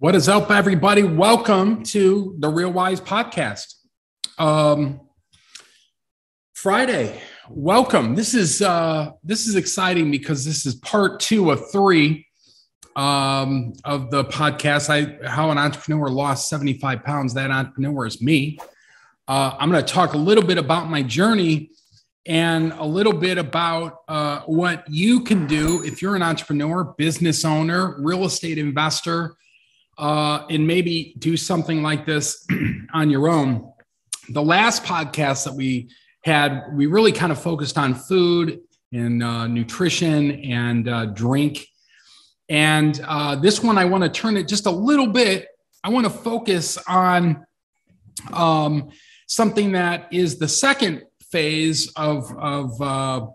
What is up, everybody? Welcome to the Real Wise Podcast. Um, Friday, welcome. This is uh, this is exciting because this is part two of three um, of the podcast. I how an entrepreneur lost seventy five pounds. That entrepreneur is me. Uh, I'm going to talk a little bit about my journey and a little bit about uh, what you can do if you're an entrepreneur, business owner, real estate investor uh, and maybe do something like this on your own. The last podcast that we had, we really kind of focused on food and uh, nutrition and uh, drink. And uh, this one, I want to turn it just a little bit. I want to focus on um, something that is the second phase of, of uh,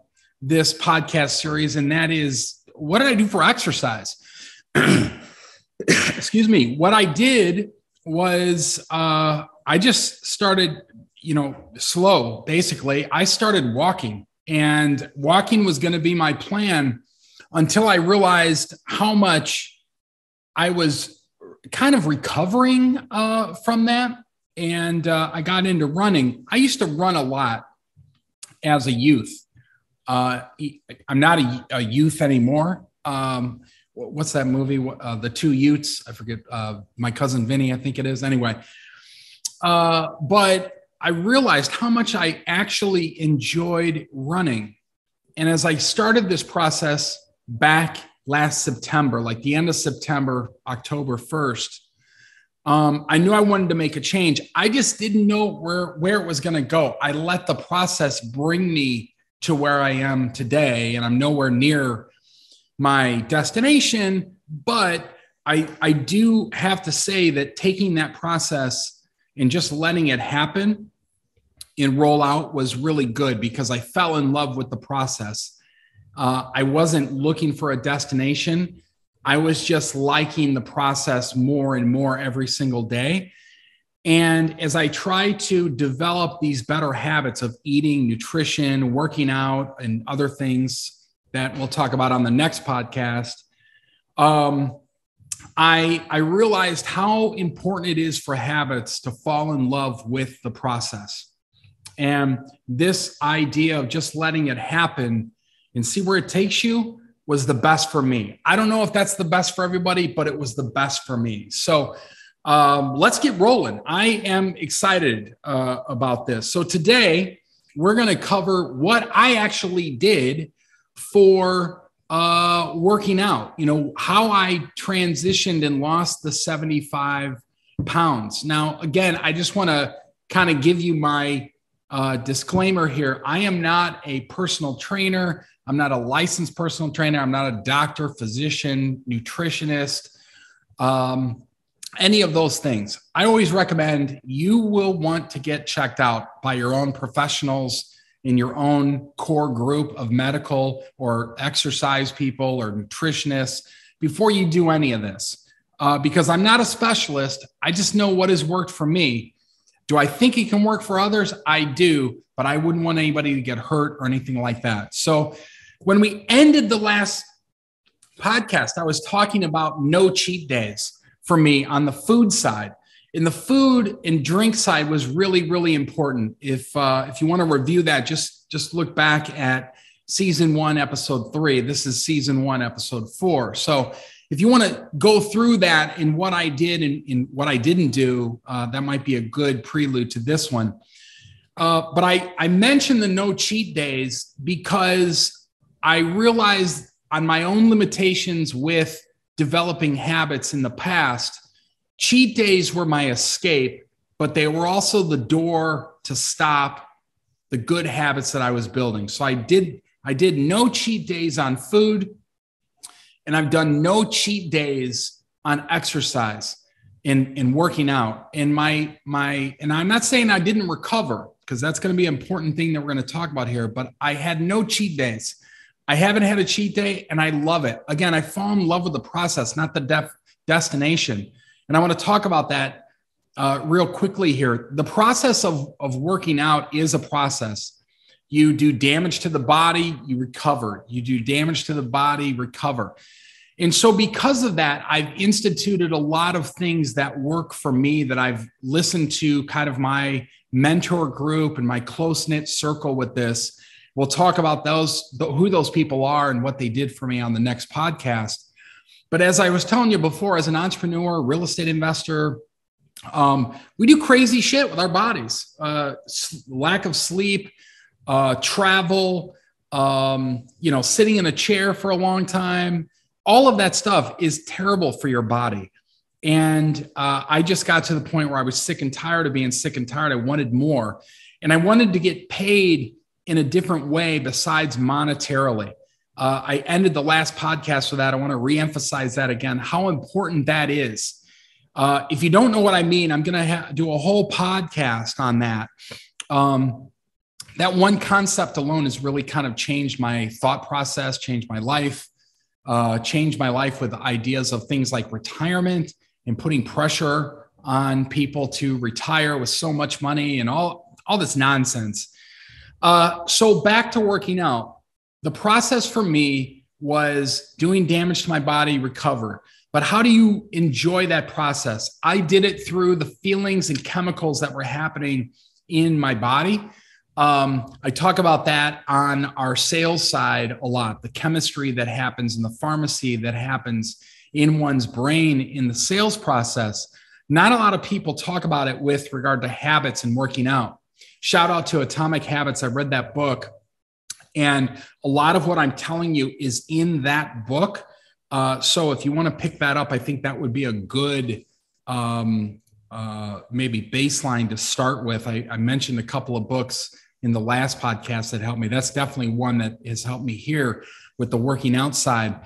this podcast series, and that is what did I do for exercise? excuse me, what I did was uh, I just started, you know, slow. Basically, I started walking, and walking was going to be my plan until I realized how much I was kind of recovering uh, from that. And uh, I got into running. I used to run a lot as a youth. Uh, I'm not a, a youth anymore. Um, what's that movie? Uh, the two Utes. I forget. Uh, my cousin Vinny, I think it is. Anyway, uh, but I realized how much I actually enjoyed running, and as I started this process back last September, like the end of September, October first. Um, I knew I wanted to make a change. I just didn't know where where it was going to go. I let the process bring me to where I am today, and I'm nowhere near my destination, but I, I do have to say that taking that process and just letting it happen and roll out was really good because I fell in love with the process. Uh, I wasn't looking for a destination. I was just liking the process more and more every single day. And as I try to develop these better habits of eating, nutrition, working out, and other things that we'll talk about on the next podcast, um, I, I realized how important it is for habits to fall in love with the process. And this idea of just letting it happen and see where it takes you was the best for me. I don't know if that's the best for everybody, but it was the best for me. So um, let's get rolling. I am excited uh, about this. So today, we're going to cover what I actually did for uh, working out, you know, how I transitioned and lost the 75 pounds. Now, again, I just want to kind of give you my uh, disclaimer here. I am not a personal trainer. I'm not a licensed personal trainer. I'm not a doctor, physician, nutritionist, um, any of those things. I always recommend you will want to get checked out by your own professionals in your own core group of medical or exercise people or nutritionists before you do any of this. Uh, because I'm not a specialist. I just know what has worked for me. Do I think it can work for others? I do, but I wouldn't want anybody to get hurt or anything like that. So when we ended the last podcast, I was talking about no cheat days for me on the food side in the food and drink side was really really important. If uh, if you want to review that just just look back at season one episode three. This is season one episode four. So if you want to go through that and what i did and, and what i didn't do uh, that might be a good prelude to this one. Uh, but I, I mentioned the no cheat days because i realized on my own limitations with developing habits in the past cheat days were my escape, but they were also the door to stop the good habits that I was building. So I did I did no cheat days on food and I've done no cheat days on exercise and, and working out. And my my and I'm not saying I didn't recover because that's going to be an important thing that we're going to talk about here, but I had no cheat days. I haven't had a cheat day and I love it. Again, I fall in love with the process, not the def- destination. And I want to talk about that uh, real quickly here. The process of, of working out is a process. You do damage to the body, you recover. You do damage to the body, recover. And so, because of that, I've instituted a lot of things that work for me that I've listened to kind of my mentor group and my close knit circle with this. We'll talk about those, who those people are and what they did for me on the next podcast. But as I was telling you before, as an entrepreneur, real estate investor, um, we do crazy shit with our bodies uh, lack of sleep, uh, travel, um, you know, sitting in a chair for a long time. All of that stuff is terrible for your body. And uh, I just got to the point where I was sick and tired of being sick and tired. I wanted more. And I wanted to get paid in a different way besides monetarily. Uh, I ended the last podcast with that. I want to reemphasize that again, how important that is. Uh, if you don't know what I mean, I'm going to ha- do a whole podcast on that. Um, that one concept alone has really kind of changed my thought process, changed my life, uh, changed my life with ideas of things like retirement and putting pressure on people to retire with so much money and all, all this nonsense. Uh, so back to working out the process for me was doing damage to my body, recover. But how do you enjoy that process? I did it through the feelings and chemicals that were happening in my body. Um, I talk about that on our sales side a lot the chemistry that happens in the pharmacy, that happens in one's brain in the sales process. Not a lot of people talk about it with regard to habits and working out. Shout out to Atomic Habits. I read that book and a lot of what I'm telling you is in that book. Uh, so if you want to pick that up, I think that would be a good um, uh, maybe baseline to start with. I, I, mentioned a couple of books in the last podcast that helped me. That's definitely one that has helped me here with the working outside.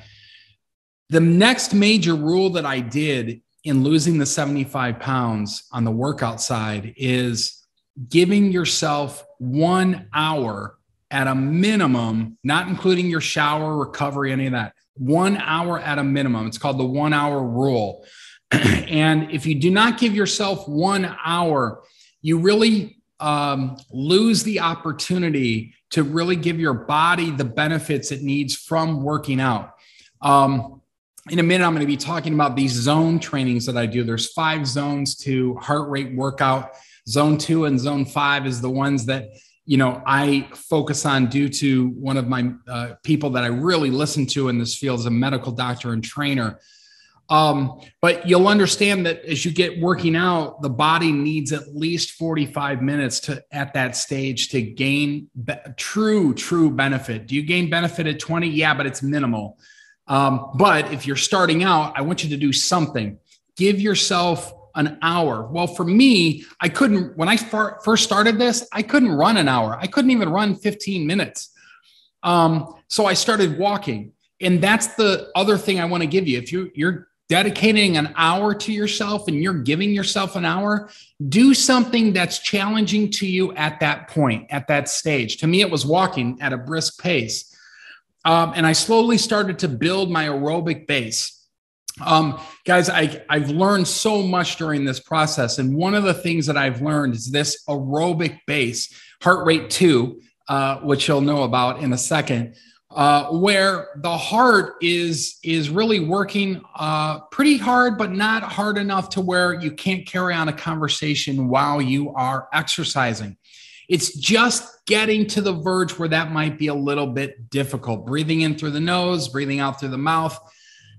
The next major rule that I did in losing the 75 pounds on the workout side is giving yourself one hour at a minimum, not including your shower, recovery, any of that, one hour at a minimum. It's called the one hour rule. and if you do not give yourself one hour, you really um, lose the opportunity to really give your body the benefits it needs from working out. Um, in a minute, I'm going to be talking about these zone trainings that I do. There's five zones to heart rate workout. Zone two and zone five is the ones that you know i focus on due to one of my uh, people that i really listen to in this field is a medical doctor and trainer. Um, but you'll understand that as you get working out the body needs at least 45 minutes to at that stage to gain be- true true benefit. Do you gain benefit at 20 yeah but it's minimal. Um, but if you're starting out i want you to do something. Give yourself an hour. Well, for me, I couldn't, when I first started this, I couldn't run an hour. I couldn't even run 15 minutes. Um, so I started walking. And that's the other thing I want to give you. If you, you're dedicating an hour to yourself and you're giving yourself an hour, do something that's challenging to you at that point, at that stage. To me, it was walking at a brisk pace. Um, and I slowly started to build my aerobic base. Um, guys, I, I've learned so much during this process. And one of the things that I've learned is this aerobic base, heart rate two, uh, which you'll know about in a second, uh, where the heart is, is really working uh, pretty hard, but not hard enough to where you can't carry on a conversation while you are exercising. It's just getting to the verge where that might be a little bit difficult. Breathing in through the nose, breathing out through the mouth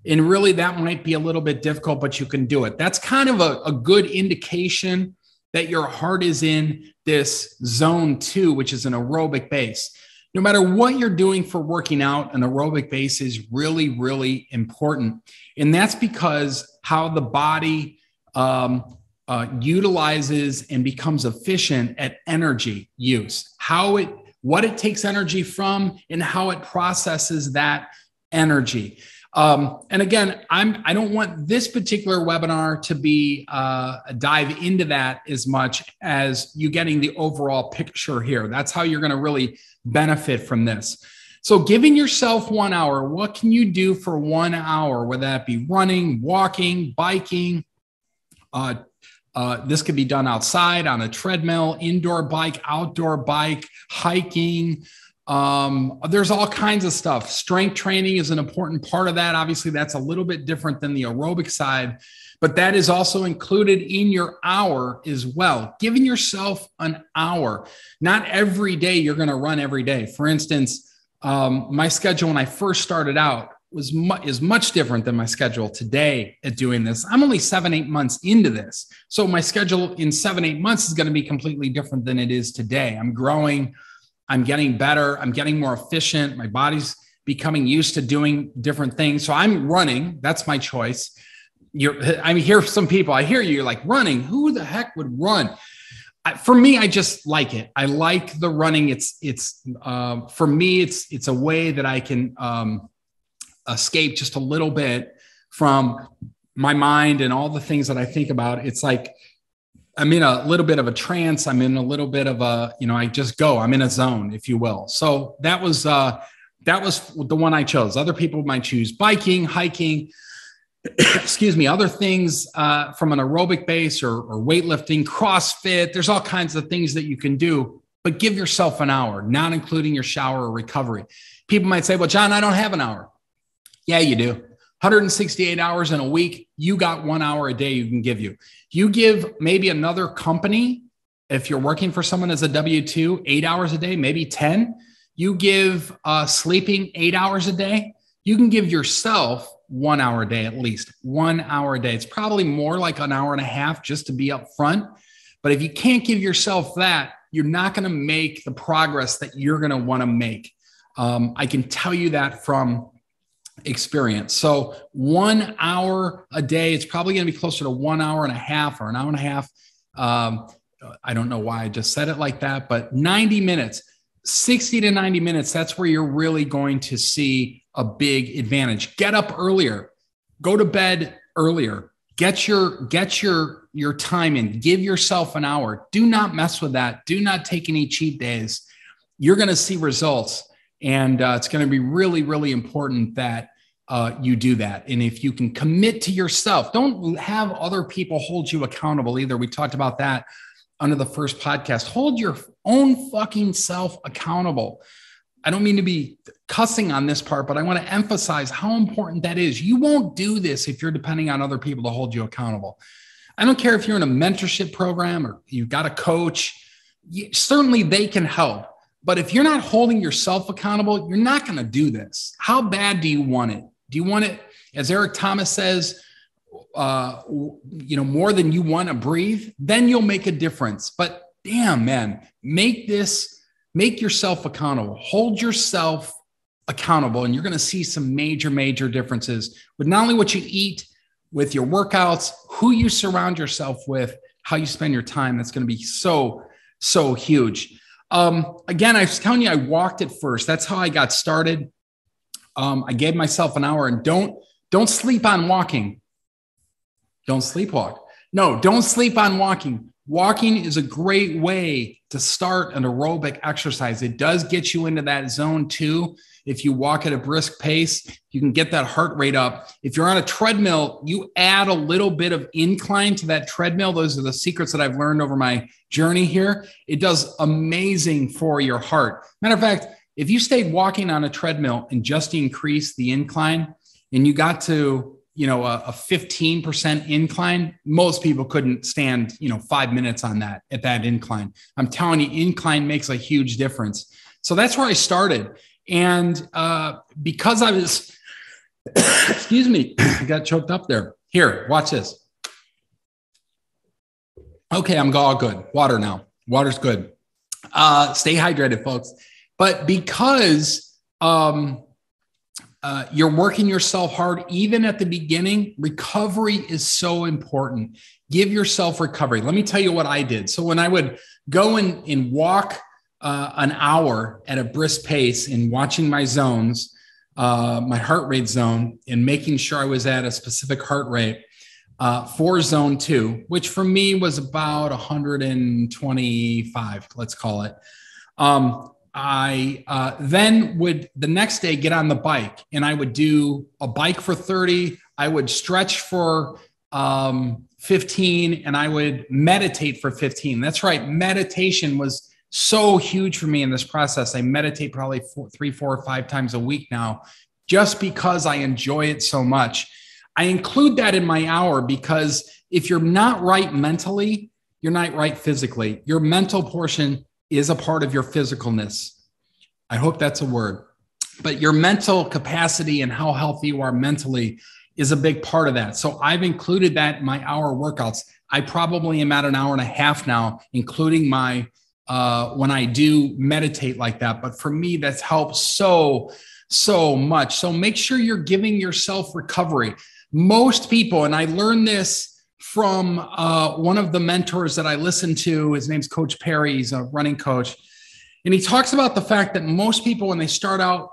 and really, that might be a little bit difficult, but you can do it. That's kind of a, a good indication that your heart is in this zone two, which is an aerobic base. No matter what you're doing for working out, an aerobic base is really, really important. And that's because how the body um, uh, utilizes and becomes efficient at energy use, how it, what it takes energy from, and how it processes that energy. Um, and again, I'm I don't want this particular webinar to be uh, dive into that as much as you getting the overall picture here. That's how you're going to really benefit from this. So, giving yourself one hour, what can you do for one hour? Whether that be running, walking, biking. Uh, uh, this could be done outside on a treadmill, indoor bike, outdoor bike, hiking, Um, there's all kinds of stuff. Strength training is an important part of that. Obviously, that's a little bit different than the aerobic side, but that is also included in your hour as well. Giving yourself an hour. Not every day you're going to run every day. For instance, um, my schedule when I first started out was mu- is much different than my schedule today at doing this. I'm only seven, eight months into this. So my schedule in seven, eight months is going to be completely different than it is today. I'm growing, I'm getting better, I'm getting more efficient. My body's becoming used to doing different things. So I'm running. That's my choice. You're, I hear some people, I hear you you're like running. Who the heck would run? for me, I just like it. I like the running. It's it's uh, for me. It's it's a way that I can um, escape just a little bit from my mind and all the things that I think about. It's like I'm in a little bit of a trance. I'm in a little bit of a, you know, I just go. I'm in a zone, if you will. So that was uh that was the one I chose. Other people might choose biking, hiking, excuse me, other things uh, from an aerobic base or, or weightlifting, CrossFit. There's all kinds of things that you can do, but give yourself an hour, not including your shower or recovery. People might say, well, John, I don't have an hour. Yeah, you do. 168 hours in a week, you got one hour a day you can give you. You give maybe another company, if you're working for someone as a W 2, eight hours a day, maybe 10. You give uh, sleeping eight hours a day. You can give yourself one hour a day at least, one hour a day. It's probably more like an hour and a half just to be up front. But if you can't give yourself that, you're not going to make the progress that you're going to want to make. Um, I can tell you that from experience. So one hour a day, it's probably going to be closer to one hour and a half or an hour and a half. Um, I don't know why I just said it like that, but 90 minutes, 60 to 90 minutes, that's where you're really going to see a big advantage. Get up earlier, go to bed earlier, get your get your your time in, give yourself an hour. Do not mess with that. Do not take any cheat days. You're going to see results and uh, it's going to be really, really important that uh, you do that. And if you can commit to yourself, don't have other people hold you accountable either. We talked about that under the first podcast. Hold your own fucking self accountable. I don't mean to be cussing on this part, but I want to emphasize how important that is. You won't do this if you're depending on other people to hold you accountable. I don't care if you're in a mentorship program or you've got a coach, certainly they can help. But if you're not holding yourself accountable, you're not going to do this. How bad do you want it? Do you want it, as Eric Thomas says, uh, you know, more than you want to breathe? Then you'll make a difference. But damn, man, make this, make yourself accountable. Hold yourself accountable, and you're going to see some major, major differences with not only what you eat, with your workouts, who you surround yourself with, how you spend your time. That's going to be so, so huge. Um, again, I was telling you, I walked it first. That's how I got started. Um, I gave myself an hour and don't don't sleep on walking. Don't sleepwalk. No, don't sleep on walking. Walking is a great way to start an aerobic exercise. It does get you into that zone too. If you walk at a brisk pace, you can get that heart rate up. If you're on a treadmill, you add a little bit of incline to that treadmill. Those are the secrets that I've learned over my journey here. It does amazing for your heart. Matter of fact, if you stayed walking on a treadmill and just increased the incline and you got to you know a, a 15% incline most people couldn't stand you know five minutes on that at that incline. I'm telling you incline makes a huge difference. So that's where i started. And uh, because i was excuse me i got choked up there. Here watch this. Okay i'm all good. Water now. Water's good. Uh, stay hydrated folks but because um, uh, you're working yourself hard even at the beginning recovery is so important. Give yourself recovery. Let me tell you what i did. So when i would go and, and walk uh, an hour at a brisk pace and watching my zones uh, my heart rate zone and making sure i was at a specific heart rate uh, for zone two which for me was about 125 let's call it um, I uh, then would the next day get on the bike and I would do a bike for 30. I would stretch for um, 15 and I would meditate for 15. That's right. Meditation was so huge for me in this process. I meditate probably four, three, four, or five times a week now, just because I enjoy it so much. I include that in my hour because if you're not right mentally, you're not right physically. Your mental portion is a part of your physicalness. I hope that's a word. But your mental capacity and how healthy you are mentally is a big part of that. So I've included that in my hour workouts. I probably am at an hour and a half now, including my uh, when I do meditate like that. But for me, that's helped so, so much. So make sure you're giving yourself recovery. Most people, and I learned this from uh, one of the mentors that I listen to. His name's Coach Perry. He's a running coach. And he talks about the fact that most people, when they start out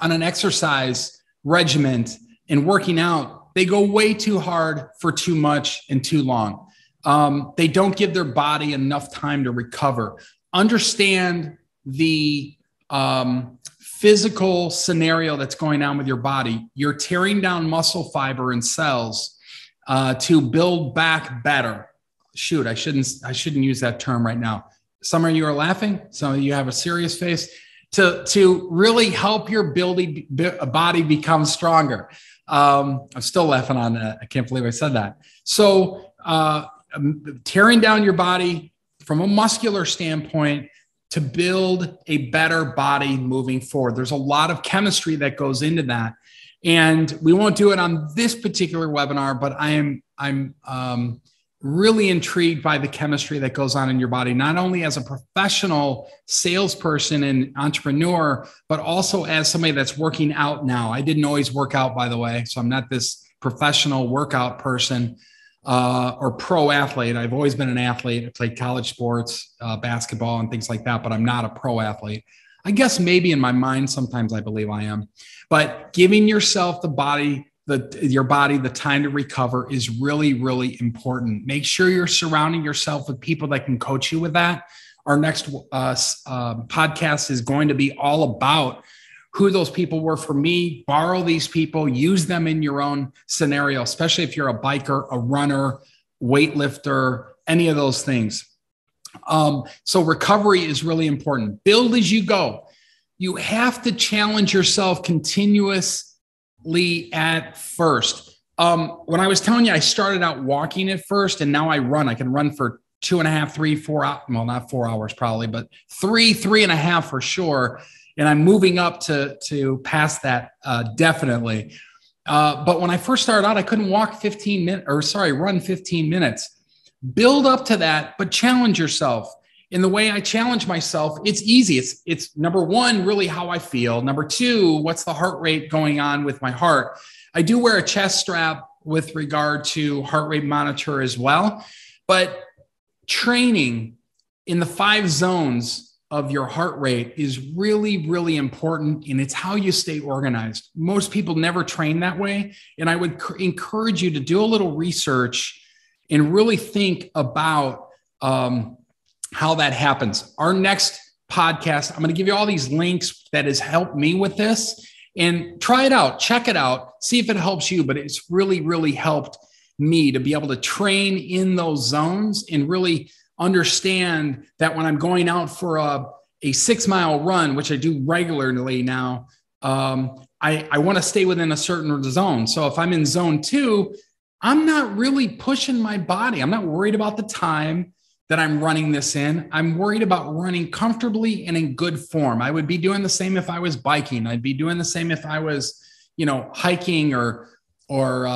on an exercise regiment and working out, they go way too hard for too much and too long. Um, they don't give their body enough time to recover. Understand the um, physical scenario that's going on with your body. You're tearing down muscle fiber and cells uh, to build back better. Shoot, I shouldn't I shouldn't use that term right now. Some of you are laughing. Some of you have a serious face. To to really help your building body become stronger. Um, I'm still laughing on that. I can't believe I said that. So uh, um, tearing down your body from a muscular standpoint to build a better body moving forward. There's a lot of chemistry that goes into that. And we won't do it on this particular webinar, but I am I'm um, really intrigued by the chemistry that goes on in your body, not only as a professional salesperson and entrepreneur, but also as somebody that's working out now. I didn't always work out, by the way, so I'm not this professional workout person uh, or pro athlete. I've always been an athlete. I played college sports, uh, basketball, and things like that, but I'm not a pro athlete. I guess maybe in my mind, sometimes I believe I am. But giving yourself the body, the your body, the time to recover is really, really important. Make sure you're surrounding yourself with people that can coach you with that. Our next uh, uh, podcast is going to be all about who those people were for me. Borrow these people, use them in your own scenario, especially if you're a biker, a runner, weightlifter, any of those things. Um, so recovery is really important. Build as you go. You have to challenge yourself continuously at first. Um, when I was telling you, I started out walking at first, and now I run. I can run for two and a half, three, four. Well, not four hours probably, but three, three and a half for sure. And I'm moving up to to past that uh, definitely. Uh, but when I first started out, I couldn't walk 15 minutes, or sorry, run 15 minutes build up to that, but challenge yourself. In the way I challenge myself, it's easy. It's it's number one, really how I feel. Number two, what's the heart rate going on with my heart? I do wear a chest strap with regard to heart rate monitor as well, but training in the five zones of your heart rate is really, really important. And it's how you stay organized. Most people never train that way. And I would encourage you to do a little research and really think about um, how that happens. Our next podcast, I'm going to give you all these links that has helped me with this and try it out, check it out, see if it helps you. But it's really, really helped me to be able to train in those zones and really understand that when I'm going out for a, a six mile run, which I do regularly now, um, I, I want to stay within a certain zone. So if I'm in zone two, I'm not really pushing my body. I'm not worried about the time that I'm running this in. I'm worried about running comfortably and in good form. I would be doing the same if I was biking. I'd be doing the same if I was, you know, hiking or or uh,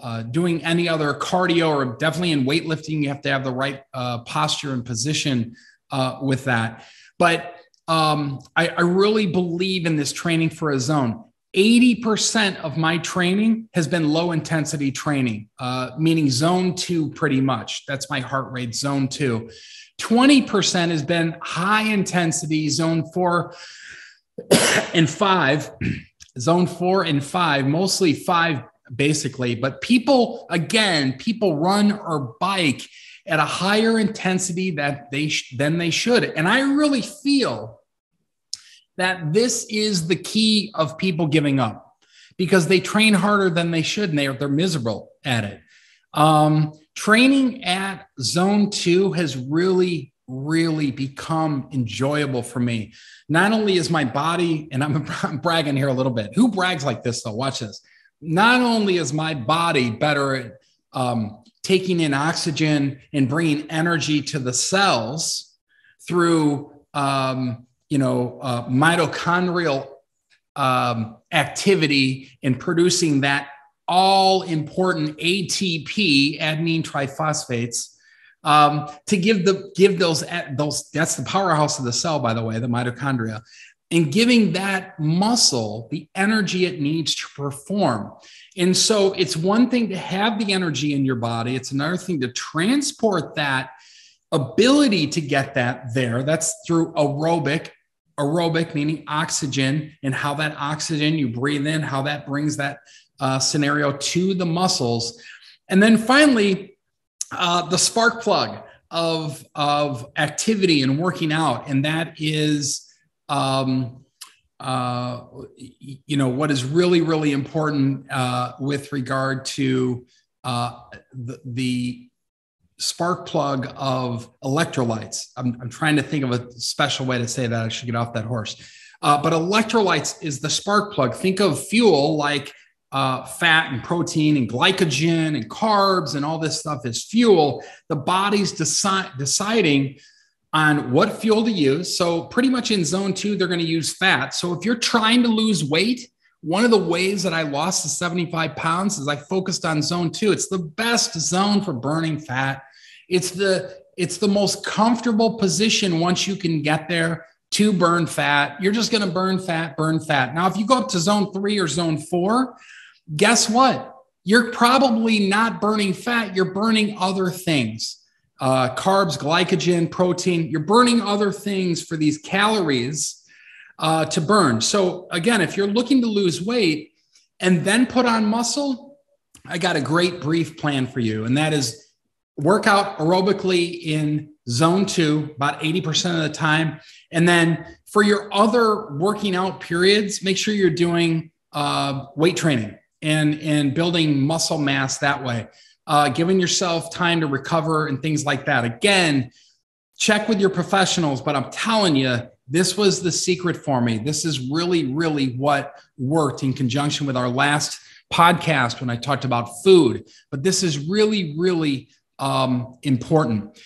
uh, doing any other cardio or definitely in weightlifting. You have to have the right uh, posture and position uh, with that. But um, I, I really believe in this training for a zone. 80% of my training has been low intensity training, uh, meaning zone two, pretty much. That's my heart rate, zone two. 20% has been high intensity, zone four and five, zone four and five, mostly five, basically. But people, again, people run or bike at a higher intensity that they sh- than they should. And I really feel that this is the key of people giving up because they train harder than they should and they're, they're miserable at it. Um, training at zone two has really really become enjoyable for me. Not only is my body, and I'm, I'm bragging here a little bit. Who brags like this though? Watch this. Not only is my body better at um, taking in oxygen and bringing energy to the cells through, um, you know, uh, mitochondrial um, activity in producing that all important ATP, adenine triphosphates, um, to give the give those those that's the powerhouse of the cell by the way the mitochondria and giving that muscle the energy it needs to perform. And so it's one thing to have the energy in your body. It's another thing to transport that ability to get that there. That's through aerobic aerobic meaning oxygen and how that oxygen you breathe in how that brings that uh, scenario to the muscles and then finally uh, the spark plug of of activity and working out, and that is. Um, uh, you know what is really really important uh, with regard to uh, the, the, spark plug of electrolytes. I'm, I'm, trying to think of a special way to say that. I should get off that horse. Uh, but electrolytes is the spark plug. Think of fuel like uh, fat and protein and glycogen and carbs and all this stuff is fuel, the body's deci- deciding on what fuel to use. So, pretty much in zone two, they're going to use fat. So, if you're trying to lose weight, one of the ways that I lost the 75 pounds is I focused on zone two. It's the best zone for burning fat. It's the it's the most comfortable position once you can get there to burn fat. You're just going to burn fat, burn fat. Now, if you go up to zone three or zone four, guess what? You're probably not burning fat, you're burning other things uh, carbs, glycogen, protein. You're burning other things for these calories uh, to burn. So, again, if you're looking to lose weight and then put on muscle, I got a great brief plan for you. And that is work out aerobically in zone two about 80% of the time. And then for your other working out periods, make sure you're doing uh, weight training and and building muscle mass that way. Uh, giving yourself time to recover and things like that. Again check with your professionals but i'm telling you this was the secret for me. This is really really what worked in conjunction with our last podcast when i talked about food. But this is really really um, important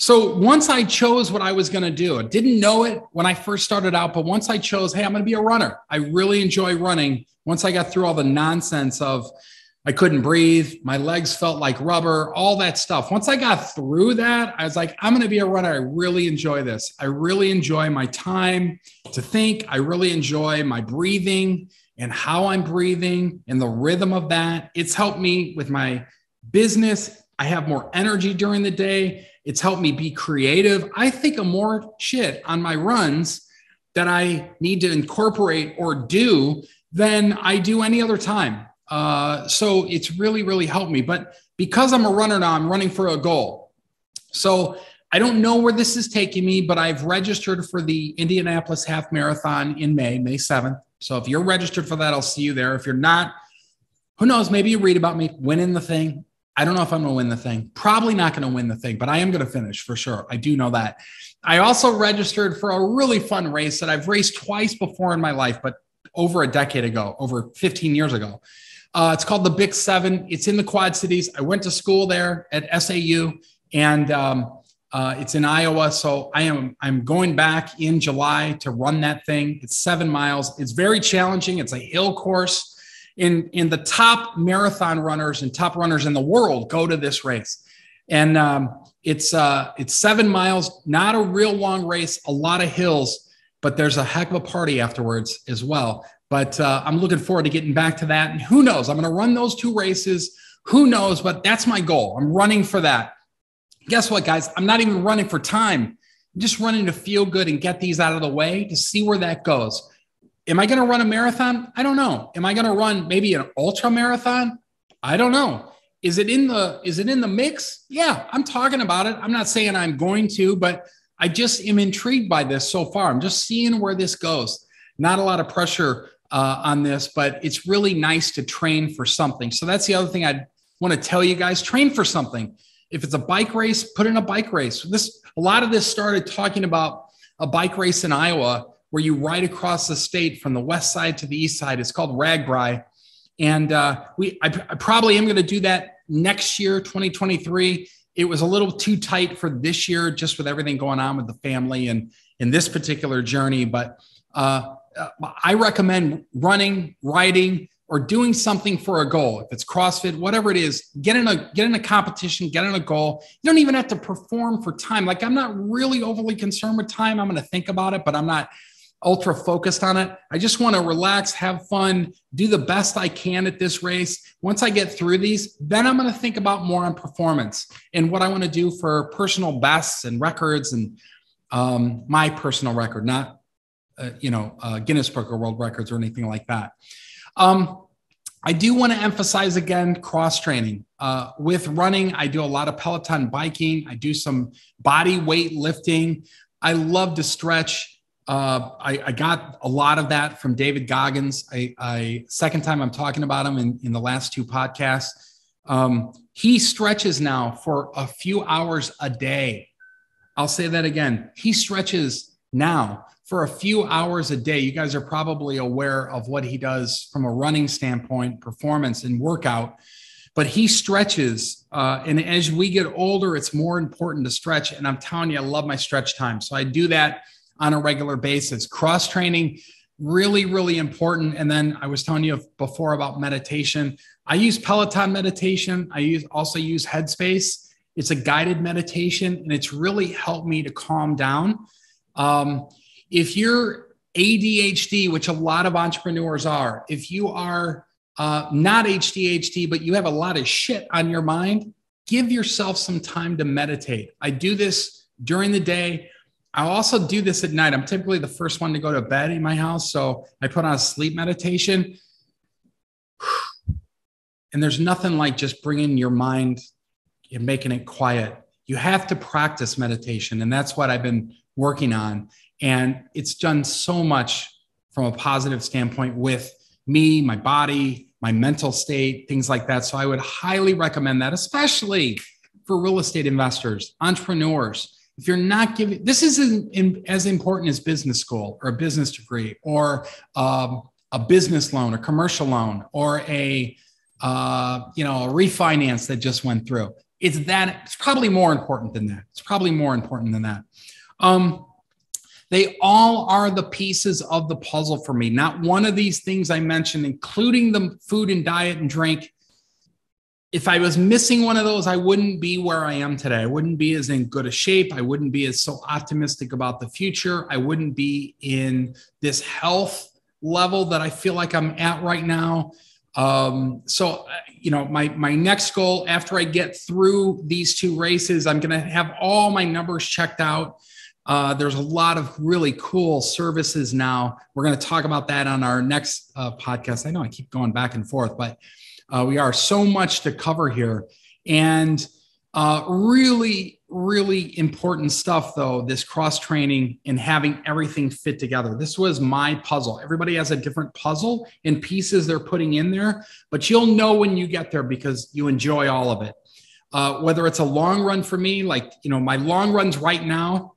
so once I chose what I was going to do, I didn't know it when I first started out, but once I chose, hey, I'm going to be a runner. I really enjoy running. Once I got through all the nonsense of I couldn't breathe, my legs felt like rubber, all that stuff. Once I got through that, I was like, I'm going to be a runner. I really enjoy this. I really enjoy my time to think. I really enjoy my breathing and how I'm breathing and the rhythm of that. It's helped me with my business. I have more energy during the day. It's helped me be creative. I think of more shit on my runs that I need to incorporate or do than I do any other time. Uh, so it's really, really helped me. But because I'm a runner now, I'm running for a goal. So I don't know where this is taking me, but I've registered for the Indianapolis Half Marathon in May, May 7th. So if you're registered for that, I'll see you there. If you're not, who knows? Maybe you read about me winning the thing. I don't know if I'm going to win the thing. Probably not going to win the thing, but I am going to finish for sure. I do know that. I also registered for a really fun race that I've raced twice before in my life, but over a decade ago, over 15 years ago. Uh, it's called the Bix Seven. It's in the Quad Cities. I went to school there at SAU, and um, uh, it's in Iowa. So I am I'm going back in July to run that thing. It's seven miles. It's very challenging. It's a hill course in in the top marathon runners and top runners in the world go to this race. And um, it's uh, it's seven miles not a real long race a lot of hills but there's a heck of a party afterwards as well. But uh, i'm looking forward to getting back to that. And who knows? I'm going to run those two races. Who knows? But that's my goal. I'm running for that. Guess what guys? I'm not even running for time. I'm just running to feel good and get these out of the way to see where that goes Am I going to run a marathon? I don't know. Am I going to run maybe an ultra marathon? I don't know. Is it in the is it in the mix? Yeah, I'm talking about it. I'm not saying I'm going to, but I just am intrigued by this so far. I'm just seeing where this goes. Not a lot of pressure uh, on this, but it's really nice to train for something. So that's the other thing I want to tell you guys: train for something. If it's a bike race, put in a bike race. This a lot of this started talking about a bike race in Iowa where you ride across the state from the west side to the east side. It's called RAGBRAI. And uh, we, I, I probably am going to do that next year, 2023. It was a little too tight for this year, just with everything going on with the family and in this particular journey. But uh, uh I recommend running, riding, or doing something for a goal. If it's CrossFit, whatever it is, get in a get in a competition, get in a goal. You don't even have to perform for time. Like I'm not really overly concerned with time. I'm going to think about it, but I'm not ultra focused on it. I just want to relax, have fun, do the best I can at this race. Once I get through these, then I'm going to think about more on performance and what I want to do for personal bests and records and um, my personal record, not uh, you know uh, Guinness Book of World Records or anything like that. Um, I do want to emphasize again cross training. Uh, with running, I do a lot of Peloton biking. I do some body weight lifting. I love to stretch. Uh, I, I, got a lot of that from David Goggins. I, I second time I'm talking about him in, in the last two podcasts. Um, he stretches now for a few hours a day. I'll say that again. He stretches now for a few hours a day. You guys are probably aware of what he does from a running standpoint, performance and workout, but he stretches. Uh, and as we get older, it's more important to stretch. And I'm telling you, I love my stretch time. So I do that on a regular basis. Cross training, really, really important. And then I was telling you before about meditation. I use Peloton meditation. I use also use Headspace. It's a guided meditation, and it's really helped me to calm down. Um, if you're ADHD, which a lot of entrepreneurs are, if you are uh, not HDHD, but you have a lot of shit on your mind, give yourself some time to meditate. I do this during the day. I also do this at night. I'm typically the first one to go to bed in my house. So I put on a sleep meditation. And there's nothing like just bringing your mind and making it quiet. You have to practice meditation. And that's what I've been working on. And it's done so much from a positive standpoint with me, my body, my mental state, things like that. So I would highly recommend that, especially for real estate investors, entrepreneurs. If you're not giving, this isn't as important as business school or a business degree or um, a business loan, a commercial loan, or a uh, you know a refinance that just went through. It's that. It's probably more important than that. It's probably more important than that. Um, they all are the pieces of the puzzle for me. Not one of these things I mentioned, including the food and diet and drink. If I was missing one of those, I wouldn't be where I am today. I wouldn't be as in good a shape. I wouldn't be as so optimistic about the future. I wouldn't be in this health level that I feel like I'm at right now. Um, so, you know, my my next goal after I get through these two races, I'm going to have all my numbers checked out. Uh, there's a lot of really cool services now. We're going to talk about that on our next uh, podcast. I know I keep going back and forth, but uh, we are so much to cover here. And uh, really, really important stuff, though, this cross training and having everything fit together. This was my puzzle. Everybody has a different puzzle and pieces they're putting in there, but you'll know when you get there because you enjoy all of it. Uh, whether it's a long run for me, like, you know, my long runs right now,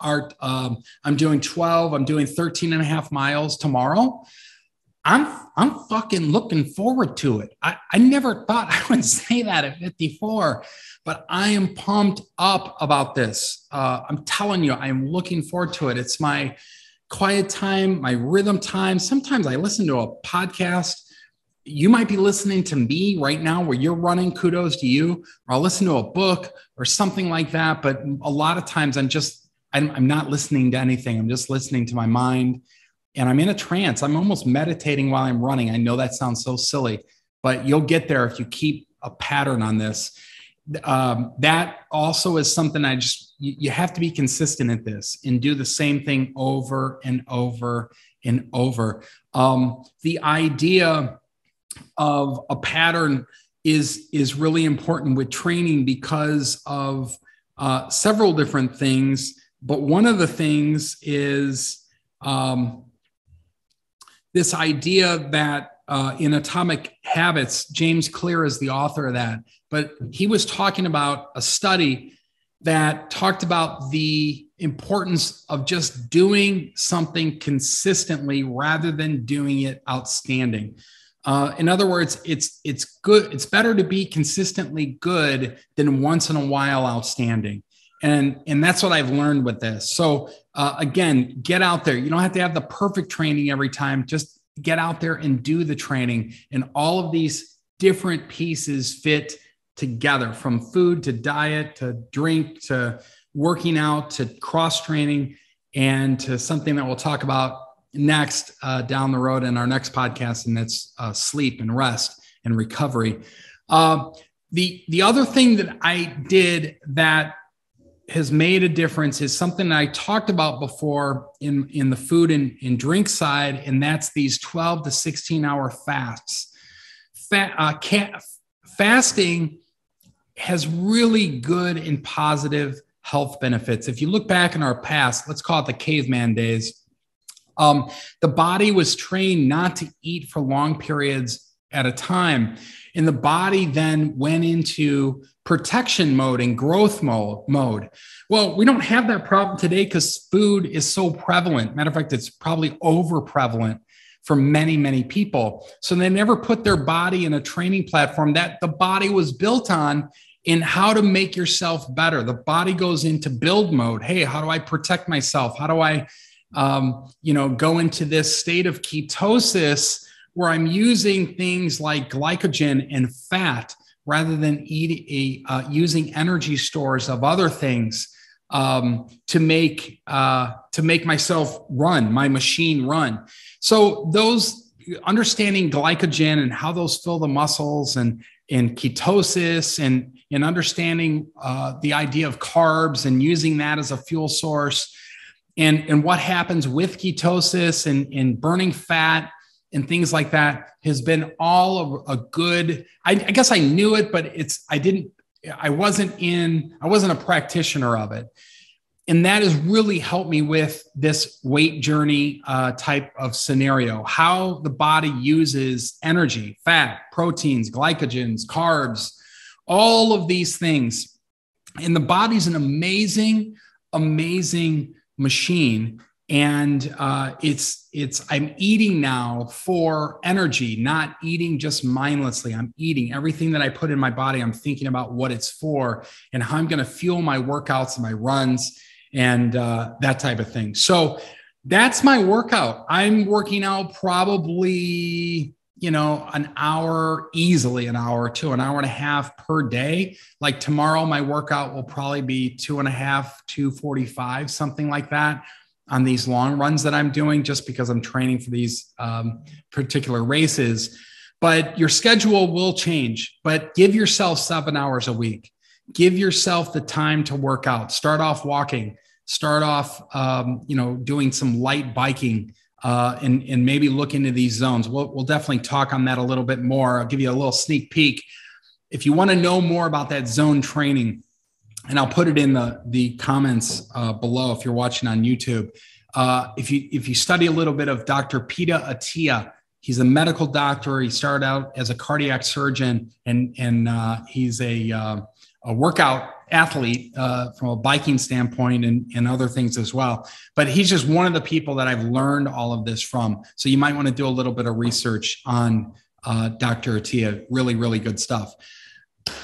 are um, i'm doing 12 i'm doing 13 and a half miles tomorrow i'm i'm fucking looking forward to it. I, I never thought i would say that at 54 but i am pumped up about this. Uh, i'm telling you i'm looking forward to it. It's my quiet time my rhythm time. Sometimes i listen to a podcast. You might be listening to me right now where you're running. Kudos to you. Or i'll listen to a book or something like that. But a lot of times i'm just I'm, I'm not listening to anything. I'm just listening to my mind and I'm in a trance. I'm almost meditating while I'm running. I know that sounds so silly, but you'll get there if you keep a pattern on this. Um, that also is something I just, you, you have to be consistent at this and do the same thing over and over and over. Um, the idea of a pattern is, is really important with training because of uh, several different things but one of the things is um, this idea that uh, in Atomic Habits, James Clear is the author of that, but he was talking about a study that talked about the importance of just doing something consistently rather than doing it outstanding. Uh, in other words, it's it's good. It's better to be consistently good than once in a while outstanding, and and that's what I've learned with this. So uh, again, get out there. You don't have to have the perfect training every time. Just get out there and do the training, and all of these different pieces fit together, from food to diet to drink to working out to cross training, and to something that we'll talk about next uh, down the road in our next podcast, and that's uh, sleep and rest and recovery. Uh, the the other thing that I did that has made a difference is something I talked about before in in the food and, and drink side, and that's these 12 to 16 hour fasts. Fa- uh, fasting has really good and positive health benefits. If you look back in our past, let's call it the caveman days um, the body was trained not to eat for long periods at a time. And the body then went into protection mode and growth mode. Well, we don't have that problem today because food is so prevalent. Matter of fact, it's probably over prevalent for many, many people. So they never put their body in a training platform that the body was built on in how to make yourself better. The body goes into build mode. Hey, how do I protect myself? How do I um, you know, go into this state of ketosis where I'm using things like glycogen and fat rather than eating, uh, using energy stores of other things um, to make uh, to make myself run, my machine run. So those understanding glycogen and how those fill the muscles and and ketosis and and understanding uh, the idea of carbs and using that as a fuel source and, and what happens with ketosis and, and burning fat and things like that has been all a, a good I, I guess i knew it but it's i didn't i wasn't in i wasn't a practitioner of it. And that has really helped me with this weight journey uh, type of scenario how the body uses energy fat proteins glycogens carbs all of these things. And the body's an amazing amazing machine and uh, it's it's i'm eating now for energy not eating just mindlessly. I'm eating everything that i put in my body. I'm thinking about what it's for and how i'm going to fuel my workouts and my runs and uh, that type of thing. So that's my workout. I'm working out probably you know, an hour, easily an hour to an hour and a half per day. Like tomorrow, my workout will probably be two and a half, 245, something like that on these long runs that I'm doing, just because I'm training for these um, particular races. But your schedule will change, but give yourself seven hours a week. Give yourself the time to work out. Start off walking, start off, um, you know, doing some light biking uh, and, and maybe look into these zones. We'll, we'll definitely talk on that a little bit more. I'll give you a little sneak peek. If you want to know more about that zone training, and I'll put it in the, the comments uh, below if you're watching on YouTube. Uh, if you if you study a little bit of Dr. Peter Attia, he's a medical doctor. He started out as a cardiac surgeon, and and uh, he's a uh, a workout athlete uh, from a biking standpoint and, and other things as well. But he's just one of the people that I've learned all of this from. So you might want to do a little bit of research on uh, Dr. Attia. Really, really good stuff.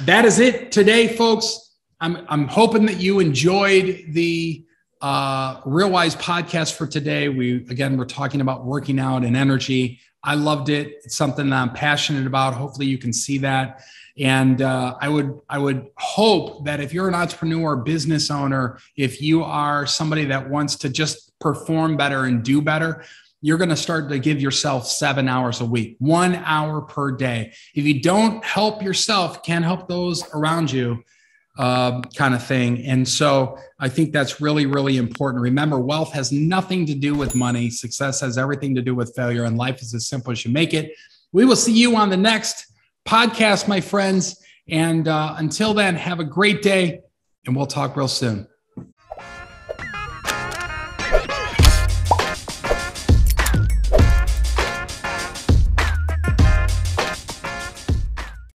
That is it today, folks. I'm, I'm hoping that you enjoyed the uh, REALWISE podcast for today. We, again, we're talking about working out and energy. I loved it. It's something that I'm passionate about. Hopefully, you can see that. And uh, I would I would hope that if you're an entrepreneur, business owner, if you are somebody that wants to just perform better and do better, you're going to start to give yourself seven hours a week, one hour per day. If you don't help yourself, can't help those around you, uh, kind of thing. And so I think that's really, really important. Remember, wealth has nothing to do with money. Success has everything to do with failure, and life is as simple as you make it. We will see you on the next podcast, my friends. And uh, until then, have a great day, and we'll talk real soon.